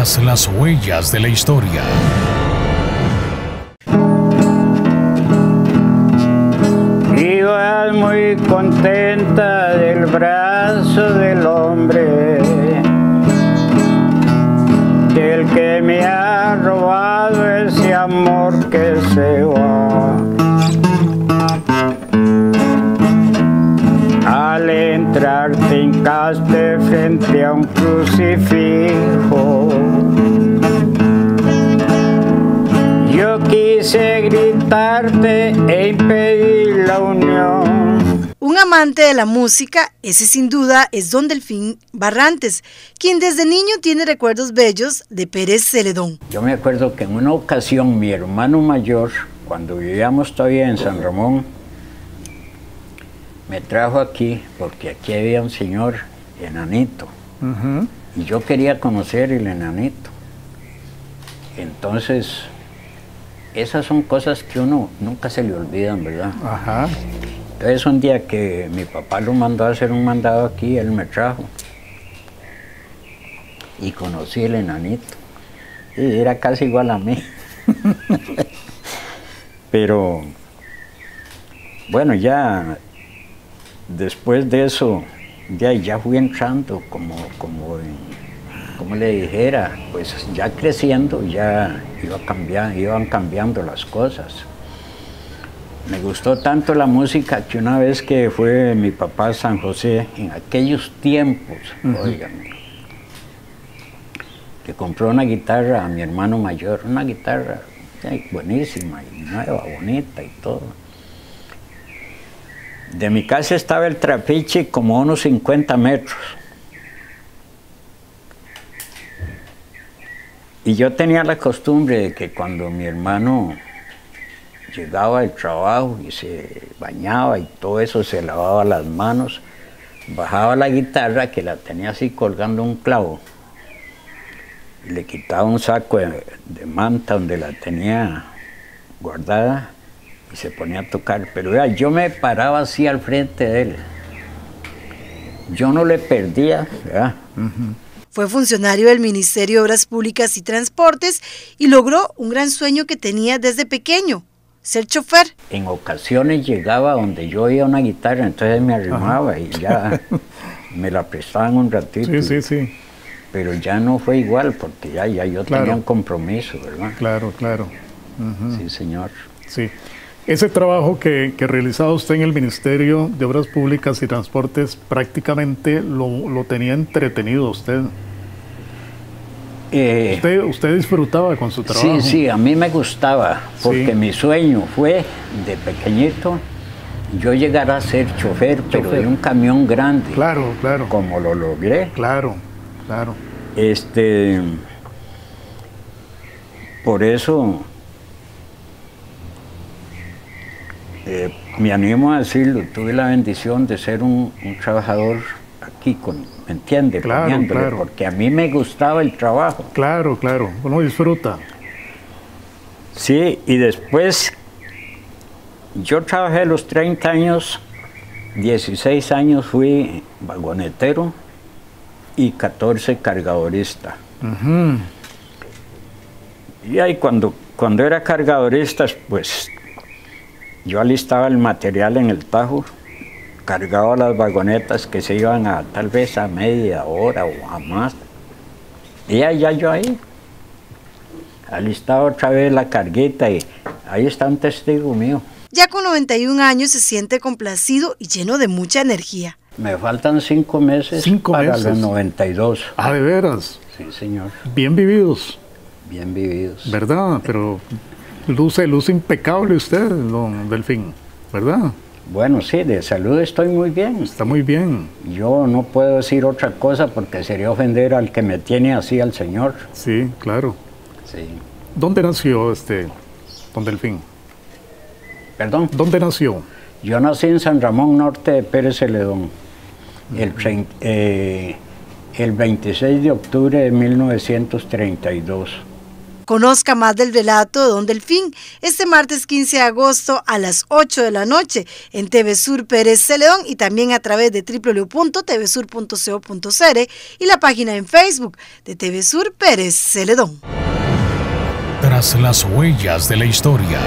tras las huellas de la historia. Ibas muy contenta del brazo del hombre, del que me ha robado ese amor que se va. Al entrar te hincaste frente a un crucifijo. Quise gritarte e impedir la unión. Un amante de la música, ese sin duda es Don Delfín Barrantes, quien desde niño tiene recuerdos bellos de Pérez Celedón. Yo me acuerdo que en una ocasión mi hermano mayor, cuando vivíamos todavía en San Ramón, me trajo aquí porque aquí había un señor enanito y yo quería conocer el enanito. Entonces, esas son cosas que uno nunca se le olvidan, ¿verdad? Ajá. Entonces un día que mi papá lo mandó a hacer un mandado aquí, él me trajo y conocí el enanito. Y era casi igual a mí. Pero bueno, ya después de eso, ya, ya fui entrando como, como, como le dijera, pues ya creciendo, ya iba cambiando, iban cambiando las cosas. Me gustó tanto la música que una vez que fue mi papá a San José, en aquellos tiempos, oigan, le compró una guitarra a mi hermano mayor, una guitarra buenísima y nueva, bonita y todo. De mi casa estaba el trapiche como unos 50 metros. Y yo tenía la costumbre de que cuando mi hermano llegaba del trabajo y se bañaba y todo eso, se lavaba las manos, bajaba la guitarra que la tenía así colgando un clavo, le quitaba un saco de, manta donde la tenía guardada y se ponía a tocar. Pero vea, yo me paraba así al frente de él. Yo no le perdía, ¿verdad? Fue funcionario del Ministerio de Obras Públicas y Transportes y logró un gran sueño que tenía desde pequeño, ser chofer. En ocasiones llegaba donde yo oía una guitarra, entonces me arrimaba y ya me la prestaban un ratito. Sí, sí, sí. Pero ya no fue igual porque ya, ya yo Claro. tenía un compromiso, ¿verdad? Claro, claro. Sí, señor. Sí. Ese trabajo que, que realizaba usted en el Ministerio de Obras Públicas y Transportes prácticamente lo, lo tenía entretenido usted. Eh, usted. Usted disfrutaba con su trabajo. Sí, sí, a mí me gustaba, porque Sí. mi sueño fue de pequeñito yo llegar a ser chofer, pero Chofer. de un camión grande, Claro, claro. como lo logré. Claro, claro. Este, por eso eh, me animo a decirlo, tuve la bendición de ser un, un trabajador aquí, con, ¿me entiende? Claro, Poniéndole, claro. Porque a mí me gustaba el trabajo. Claro, claro. Uno disfruta. Sí, y después yo trabajé los 30 años, 16 años fui vagonetero y 14 cargadorista. Y ahí cuando, cuando era cargadorista, pues yo alistaba el material en el tajo, cargaba las vagonetas que se iban a tal vez a media hora o a más. Y allá yo ahí, alistaba otra vez la carguita y ahí está un testigo mío. Ya con 91 años se siente complacido y lleno de mucha energía. Me faltan cinco meses Cinco para meses. los 92. Ah, de veras. Sí, señor, Bien vividos, bien vividos. ¿verdad? Pero luce, luce impecable usted, don Delfín, ¿verdad? Bueno, sí, de salud estoy muy bien. Está muy bien. Yo no puedo decir otra cosa porque sería ofender al que me tiene así al Señor. Sí, claro. Sí. ¿Dónde nació este don Delfín? Perdón. ¿Dónde nació? Yo nací en San Ramón Norte de Pérez Celedón el, eh, el 26 de octubre de 1932. Conozca más del relato Don Delfín este martes 15 de agosto a las 8 de la noche en TV Sur Pérez Celedón y también a través de www.tvsur.co.cr y la página en Facebook de TV Sur Pérez Celedón. Tras las huellas de la historia.